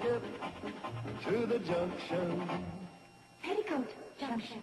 to to the junction. Petticoat junction.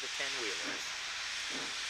The 10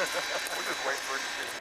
We're just waiting for it to